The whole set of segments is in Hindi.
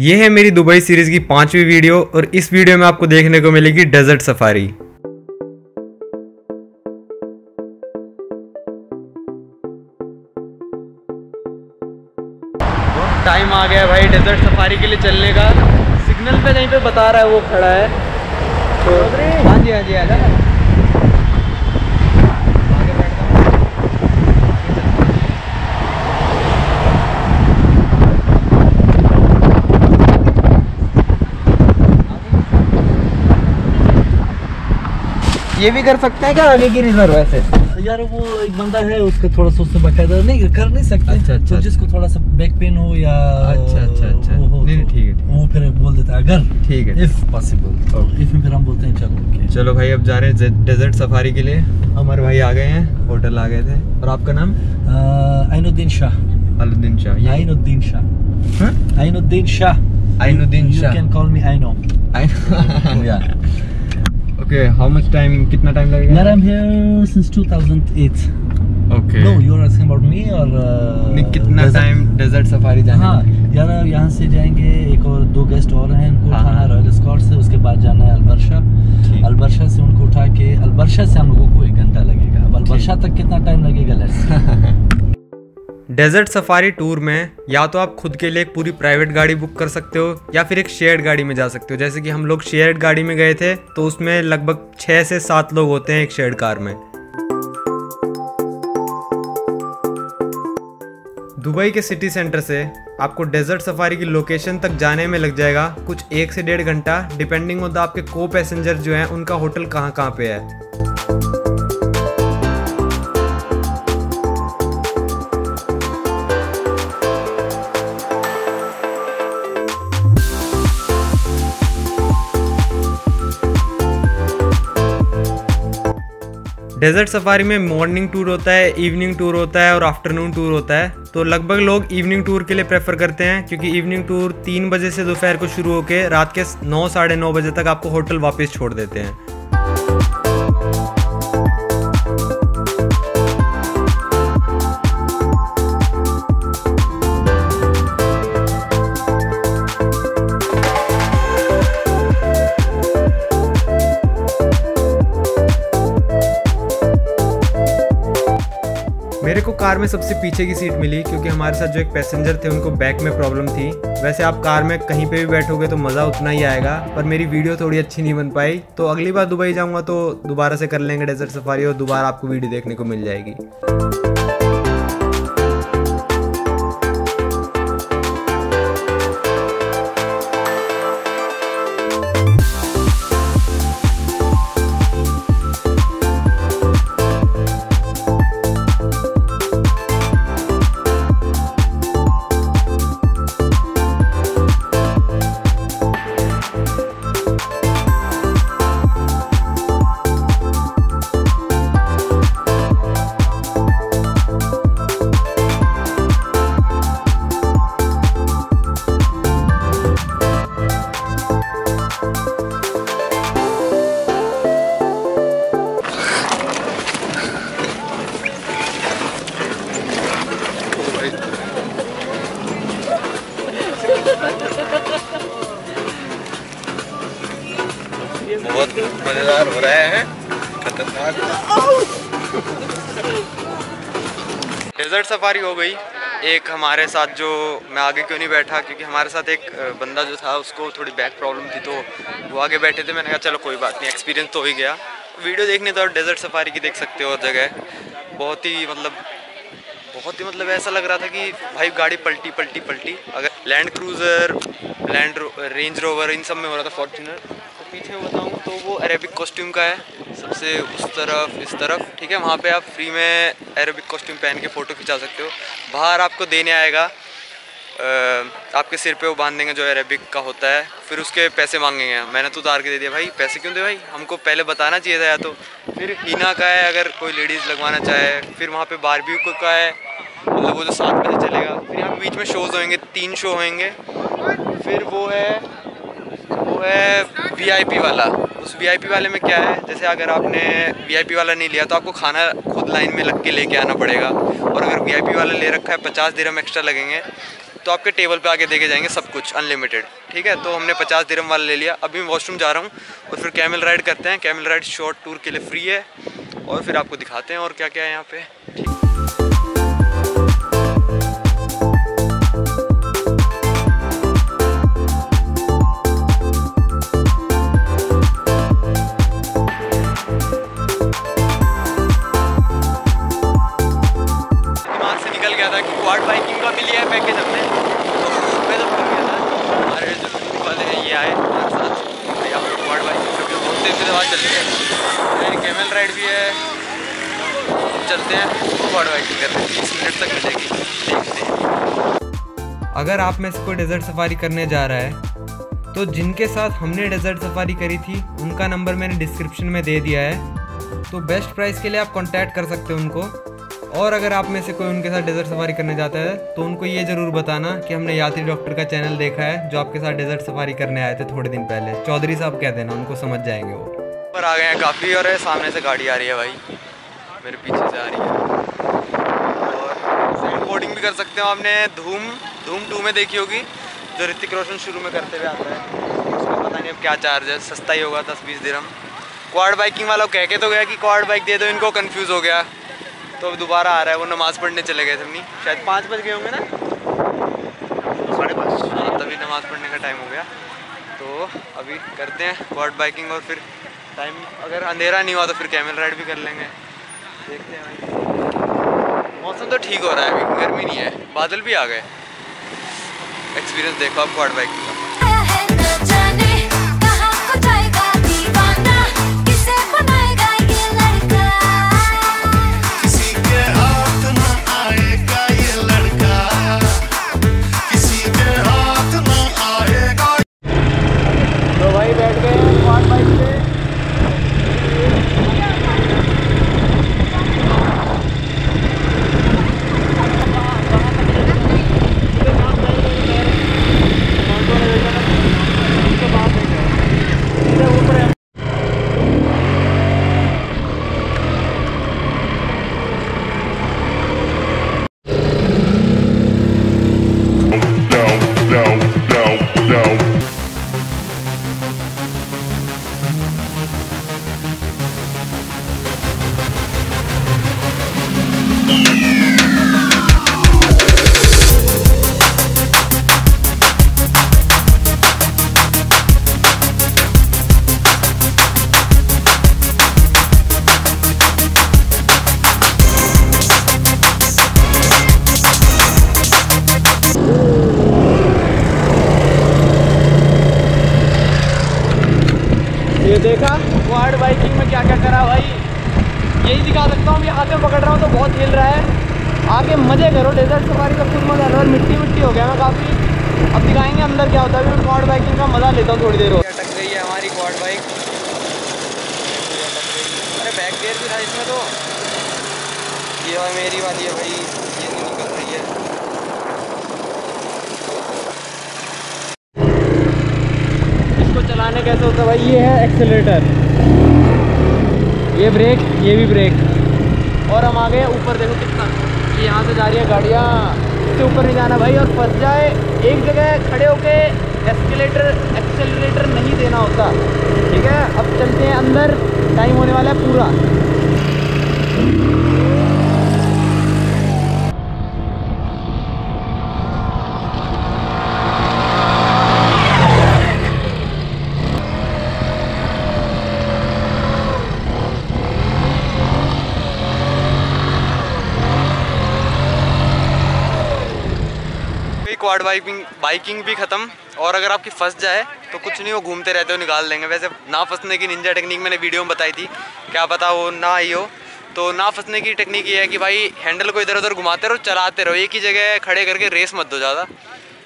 ये है मेरी दुबई सीरीज़ की पांचवी वीडियो और इस वीडियो में आपको देखने को मिलेगी डेजर्ट सफारी टाइम आ गया भाई डेजर्ट सफारी के लिए चलने का। सिग्नल पे कहीं पे बता रहा है वो खड़ा है। तो हाँ? जी हाँ जी आ जाना ये भी कर सकते हैं क्या आगे की रिज़र्व ऐसे यार वो एक बंदा है उसका थोड़ा सा उससे बकायदा नहीं कर नहीं सकते। अच्छा, अच्छा, तो जिसको थोड़ा सा बैक पेन हो या अच्छा, अच्छा, अच्छा। वो हो नहीं, तो ठीक है, वो फिर बोल देता है अगर ठीक है। इफ़ पॉसिबल इफ़ में फिर हम बोलते हैं चलो चलो भाई अब जा रहे हैं डेजर्ट सफारी के लिए। हमारे भाई आ गए हैं होटल आ गए थे। और आपका नाम? Ainuddin Shah Alauddin Shah Ainuddin Shah? Ainuddin Shah Ainuddin Shah can call me Aino yeah. Okay how much time कितना टाइम लगेगा यार I'm here since 2008 okay no you're asking about me or uh, नहीं कितना desert? टाइम डेजर्ट सफारी जाने हाँ? यार यहाँ से जाएँगे एक और दो गेस्ट और हैं उनको हाँ, उठाना हाँ। रॉयल स्कॉट से उसके बाद जाना है अलबरशा। अलबरशा से उनको उठा के अलबरशा से हम लोगों को एक घंटा लगेगा अब अलबरशा तक कितना टाइम लगेगा लेट्स डेजर्ट सफारी टूर में या तो आप खुद के लिए एक पूरी प्राइवेट गाड़ी बुक कर सकते हो या फिर एक शेयर्ड गाड़ी में जा सकते हो। जैसे कि हम लोग शेयर्ड गाड़ी में गए थे तो उसमें लगभग छः से सात लोग होते हैं एक शेयर्ड कार में। दुबई के सिटी सेंटर से आपको डेजर्ट सफारी की लोकेशन तक जाने में लग जाएगा। कुछ एक से डेढ़ घंटा, डिपेंडिंग होता आपके को पैसेंजर जो हैं, उनका होटल कहाँ कहाँ पे है। डेजर्ट सफारी में मॉर्निंग टूर होता है इवनिंग टूर होता है और आफ्टरनून टूर होता है। तो लगभग लोग इवनिंग टूर के लिए प्रेफर करते हैं, क्योंकि इवनिंग टूर तीन बजे से दोपहर को शुरू होकर रात के नौ, साढ़े नौ बजे तक आपको होटल वापस छोड़ देते हैं। कार में सबसे पीछे की सीट मिली क्योंकि हमारे साथ जो एक पैसेंजर थे, उनको बैक में प्रॉब्लम थी। वैसे आप कार में कहीं पे भी बैठोगे तो मज़ा उतना ही आएगा, पर मेरी वीडियो थोड़ी अच्छी नहीं बन पाई। तो अगली बार दुबई जाऊँगा तो दोबारा से कर लेंगे डेजर्ट सफारी और दोबारा आपको वीडियो देखने को मिल जाएगी। सफारी हो गई। एक हमारे साथ जो मैं आगे क्यों नहीं बैठा, क्योंकि हमारे साथ एक बंदा जो था, उसको थोड़ी बैक प्रॉब्लम थी तो वो आगे बैठे थे। मैंने कहा, चलो, कोई बात नहीं एक्सपीरियंस तो हो ही गया। वीडियो देखने तो डेजर्ट सफारी की देख सकते हो और जगह। बहुत ही मतलब बहुत ही मतलब ऐसा लग रहा था कि भाई गाड़ी पलटी पलटी पलटी। अगर Land Cruiser Land Range Rover इन सब में हो रहा था फॉर्चूनर तो पीछे बताऊँ तो वो अरेबिक कॉस्ट्यूम का है। सबसे उस तरफ़, इस तरफ़, ठीक है? वहाँ पे आप फ्री में अरेबिक कॉस्ट्यूम पहन के फ़ोटो खिंचा सकते हो। बाहर आपको देने आएगा आपके सिर पे वो बाँध देंगे जो अरेबिक का होता है, फिर उसके पैसे मांगेंगे मैंने तो उतार के दे दिया, भाई, पैसे क्यों दे भाई? हमको पहले बताना चाहिए था या तो। फिर हीना का है, अगर कोई लेडीज़ लगवाना चाहे, फिर वहाँ पे बारबी का है मतलब वो जो सात बजे चलेगा। फिर यहाँ बीच में शोज़ होंगे, तीन शो होंगे। फिर वो है वो है वीआईपी वाला। उस वीआईपी वाले में क्या है? जैसे अगर आपने वीआईपी वाला नहीं लिया तो आपको खाना खुद लाइन में लग के लेके आना पड़ेगा। और अगर वीआईपी वाला ले रखा है, पचास दिरम एक्स्ट्रा लगेंगे तो आपके टेबल पे आके देके जाएँगे सब कुछ अनलिमिटेड ठीक है? तो हमने पचास दिरम वाला ले लिया। अभी मैं वॉशरूम जा रहा हूँ और फिर कैमल राइड करते हैं। कैमल राइड शॉर्ट टूर के लिए फ्री है। और फिर आपको दिखाते हैं और क्या क्या है यहाँ पे। ठीक। लिया है पैकेज हमने तो मैं कर गया था। हमारे जो ग्रुप वाले हैं, ये आए हमारे साथ। भाई, आप क्वाड बाइकिंग का भी बहुत देर से आवाज़ चल रही है। कैमल राइड भी है। चलते हैं क्वाड बाइकिंग करते हैं। तीस मिनट तक मिलेगी। देखते हैं। अगर आप में कोई डेजर्ट सफारी करने जा रहा है तो जिनके साथ हमने डेजर्ट सफारी करी थी, उनका नंबर मैंने डिस्क्रिप्शन में दे दिया है। तो बेस्ट प्राइस के लिए आप कांटेक्ट कर सकते हो उनको। और अगर आप में से कोई उनके साथ डेजर्ट सफारी करने जाता है तो उनको ये ज़रूर बताना कि हमने यात्री डॉक्टर का चैनल देखा है, जो आपके साथ डेजर्ट सफारी करने आए थे थोड़े दिन पहले। चौधरी साहब कह देना, उनको समझ जाएँगे वो। पर आ गए हैं काफ़ी, और सामने से गाड़ी आ रही है भाई। मेरे पीछे से आ रही है। और बोर्डिंग भी कर सकते हो आपने, धूम धूम टू में देखी होगी, जो ऋतिक रोशन शुरू में करते हुए आता है। उसका पता नहीं अब क्या चार्ज है, सस्ता ही होगा, दस बीस दिरम क्वाड बाइकिंग वाला कह के तो गया कि क्वाड बाइक दे दो, इनको कन्फ्यूज़ हो गया। तो अब दोबारा आ रहा है वो नमाज़ पढ़ने चले गए थे अपनी। शायद पाँच बज गए होंगे ना? साढ़े पाँच। तभी नमाज़ पढ़ने का टाइम हो गया। तो अभी करते हैं क्वाड बाइकिंग और फिर टाइम अगर अंधेरा नहीं हुआ तो फिर कैमल राइड भी कर लेंगे। देखते हैं भाई। मौसम तो ठीक हो रहा है अभी गर्मी नहीं है। बादल भी आ गए। एक्सपीरियंस देखो आप क्वाड बाइकिंग का। देखा? क्वाड बाइकिंग में क्या क्या करा भाई? यही दिखा सकता हूँ हाथ में पकड़ रहा हूँ तो बहुत हिल रहा है। आगे मज़े करो डेजर्ट सफारी का फुल मज़ा और मिट्टी मिट्टी हो गया मैं काफ़ी अब दिखाएँगे अंदर क्या होता है अभी क्वाड बाइकिंग का मज़ा लेता हूँ थोड़ी देर हो अटक गई है हमारी क्वाड बाइक अरे बैक गेयर भी था इसमें तो। ये और मेरी वाली है भाई ये नहीं निकल रही है। इसको चलाने कैसे होता है भाई? ये है एक्सेलेटर ये ब्रेक ये भी ब्रेक और हम आ गए ऊपर, देखो कितना कि यहाँ से जा रही है गाड़ियाँ. इससे ऊपर नहीं जाना भाई, और फंस जाए, एक जगह खड़े होके एस्केलेटर एक्सेलेटर नहीं देना होता. ठीक है? अब चलते हैं अंदर टाइम होने वाला है पूरा. क्वाड बाइकिंग बाइकिंग भी ख़त्म। और अगर आपकी फंस जाए तो कुछ नहीं, वो घूमते रहते हो, निकाल देंगे। वैसे ना फंसने की निंजा टेक्निक मैंने वीडियो में बताई थी। क्या पता वो ना आई हो। तो ना फंसने की टेक्निक ये है कि भाई हैंडल को इधर उधर घुमाते रहो, चलाते रहो। एक ही जगह खड़े करके रेस मत दो ज़्यादा।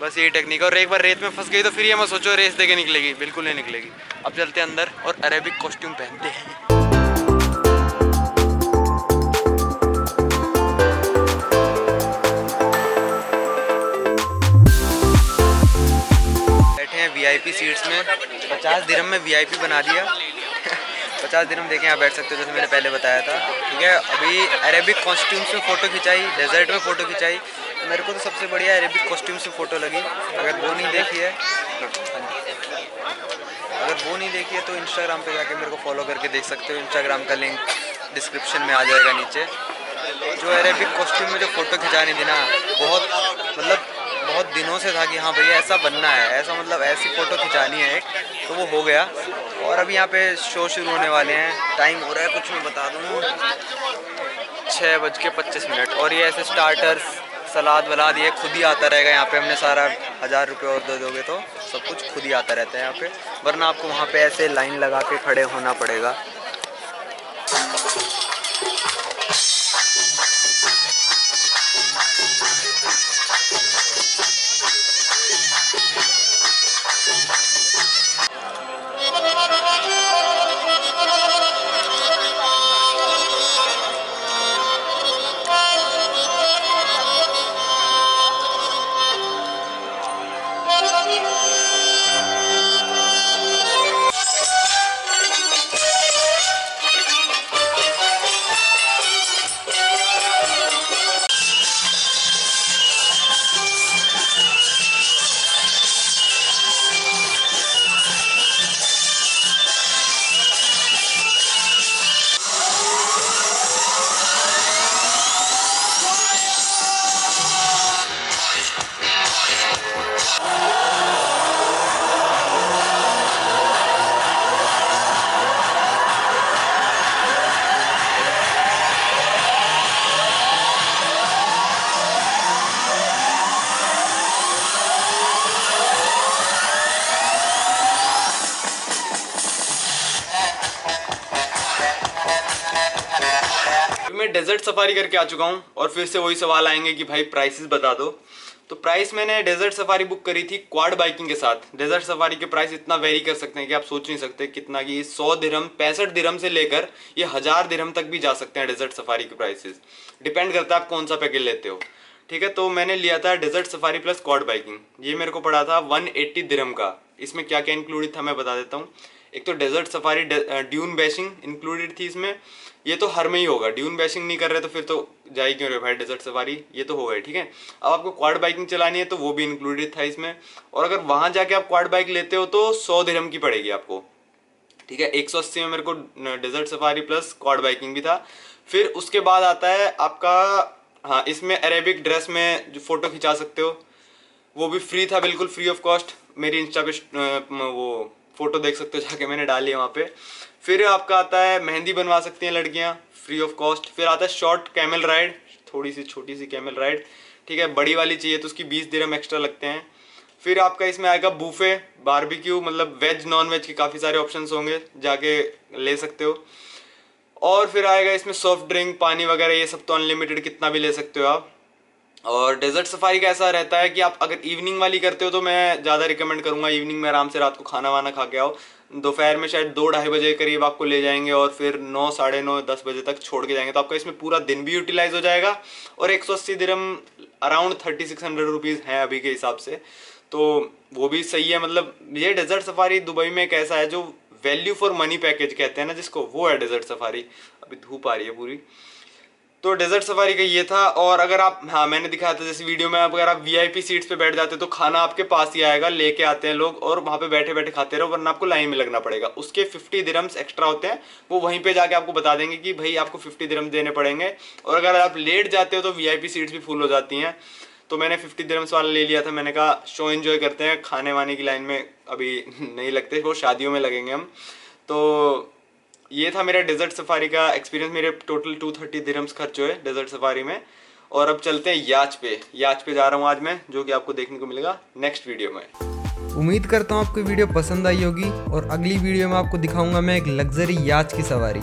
बस यही टेक्निक और एक बार रेत में फंस गई तो फिर ये मत सोचो रेस देके निकलेगी। बिल्कुल नहीं निकलेगी। अब चलते हैं अंदर और अरेबिक कॉस्ट्यूम पहनते हैं। वीआईपी सीट्स में। पचास दिरम में वीआईपी बना दिया। पचास दिरम देखे यहाँ बैठ सकते हो, जैसे मैंने पहले बताया था। ठीक है, अभी अरेबिक कॉस्ट्यूम्स में फ़ोटो खिंचाई डेजर्ट में फ़ोटो खिंचाई। मेरे को तो सबसे बढ़िया अरेबिक कॉस्ट्यूम से फ़ोटो लगी। अगर वो नहीं देखी है अगर वो नहीं देखी है तो इंस्टाग्राम पे जाके मेरे को फॉलो करके देख सकते हो। इंस्टाग्राम का लिंक डिस्क्रिप्शन में आ जाएगा नीचे। जो अरेबिक कॉस्ट्यूम में जो फ़ोटो खिंचाने थी ना, बहुत मतलब बहुत दिनों से था कि हाँ भैया ऐसा बनना है, ऐसा मतलब ऐसी फ़ोटो खिंचानी है एक तो वो हो गया। और अभी यहाँ पे शो शुरू होने वाले हैं, टाइम हो रहा है, कुछ मैं बता दूँ। छः बज के पच्चीस मिनट, और ये ऐसे स्टार्टर्स सलाद वलाद, ये खुद ही आता रहेगा यहाँ पे, हमने सारा हज़ार रुपये और दे दोगे तो सब कुछ खुद ही आता रहता है यहाँ पे। वरना आपको वहाँ पे ऐसे लाइन लगा के खड़े होना पड़ेगा। डेजर्ट सफारी करके आ चुका हूँ और फिर से वही सवाल आएँगे कि भाई प्राइसेस बता दो। तो प्राइस मैंने डेजर्ट सफारी बुक करी थी क्वाड बाइकिंग के साथ। डेजर्ट सफारी के प्राइस इतना वेरी कर सकते हैं कि आप सोच नहीं सकते कितना कि सौ दिरम पैंसठ दिरम से लेकर ये हज़ार दिरम तक भी जा सकते हैं डेजर्ट सफारी के प्राइसेस डिपेंड करता है आप कौन सा पैकेज लेते हो। ठीक है तो मैंने लिया था desert safari plus quad biking ये मेरे को पड़ा था 180 दिरम का। इसमें क्या क्या इंक्लूडेड था मैं बता देता हूँ। एक तो desert safari dune bashing included थी इसमें। ये तो हर में ही होगा ड्यून बैशिंग नहीं कर रहे तो फिर तो जाए क्यों रहे भाई डेजर्ट सफारी ये तो हो ठीक है? अब आपको क्वाड बाइकिंग चलानी है तो वो भी इंक्लूडेड था इसमें। और अगर वहाँ जाके आप क्वाड बाइक लेते हो तो सौ दिरम की पड़ेगी आपको, ठीक है? एक सौ अस्सी में मेरे को desert safari plus quad biking भी था। फिर उसके बाद आता है आपका हाँ इसमें अरेबिक ड्रेस में जो फ़ोटो खिंचा सकते हो, वो भी फ्री था, बिल्कुल फ्री ऑफ़ कॉस्ट मेरी इंस्टा पे वो फ़ोटो देख सकते हो जाके मैंने डाली है वहाँ पे। फिर आपका आता है, मेहंदी बनवा सकती हैं लड़कियाँ फ्री ऑफ़ कॉस्ट फिर आता है शॉर्ट कैमल राइड थोड़ी सी छोटी सी कैमल राइड ठीक है, बड़ी वाली चाहिए तो उसकी बीस दिरम एक्स्ट्रा लगते हैं। फिर आपका इसमें आएगा बूफे बारबेक्यू मतलब वेज नॉन वेज के काफ़ी सारे ऑप्शन होंगे, जाके ले सकते हो। और फिर आएगा इसमें सॉफ्ट ड्रिंक पानी वगैरह, ये सब तो अनलिमिटेड कितना भी ले सकते हो आप। और डेजर्ट सफारी का ऐसा रहता है कि आप अगर इवनिंग वाली करते हो तो मैं ज़्यादा रिकमेंड करूँगा इवनिंग में आराम से रात को खाना वाना खा के आओ। दोपहर में शायद दो ढाई बजे करीब आपको ले जाएँगे और फिर नौ, साढ़े नौ, दस बजे तक छोड़ के जाएँगे। तो आपका इसमें पूरा दिन भी यूटिलाइज हो जाएगा और एक सौ अस्सी दिरम around thirty six hundred rupees हैं अभी के हिसाब से। तो वो भी सही है मतलब ये डेजर्ट सफारी दुबई में एक ऐसा है जो वैल्यू फॉर मनी पैकेज कहते हैं ना जिसको, वो है डेजर्ट सफारी अभी धूप आ रही है पूरी। तो डेजर्ट सफारी का ये था और अगर आप हाँ मैंने दिखाया था जैसे वीडियो में अगर आप वीआईपी सीट्स पे बैठ जाते हो तो खाना आपके पास ही आएगा, लेके आते हैं लोग और वहाँ पे बैठे बैठे खाते रहो, वरना आपको लाइन में लगना पड़ेगा। उसके 50 दिरम्स एक्स्ट्रा होते हैं, वो वहीं पे जाके आपको बता देंगे कि भाई आपको 50 दिरम्स देने पड़ेंगे। और अगर आप लेट जाते हो तो वीआईपी सीट्स भी फुल हो जाती हैं। तो मैंने 50 दिरम्स वाला ले लिया था, मैंने कहा, शो इन्जॉय करते हैं खाने वाने की लाइन में अभी नहीं लगते, वो शादियों में लगेंगे हम। तो ये था मेरा डेजर्ट सफारी का एक्सपीरियंस मेरे टोटल टू थर्टी दिरम्स खर्च हुए डेजर्ट सफारी में। और अब चलते हैं याच पे। याच पे जा रहा हूँ आज मैं, जो कि आपको देखने को मिलेगा नेक्स्ट वीडियो में। उम्मीद करता हूँ आपको वीडियो पसंद आई होगी और अगली वीडियो में आपको दिखाऊँगा मैं एक लग्जरी याच की सवारी।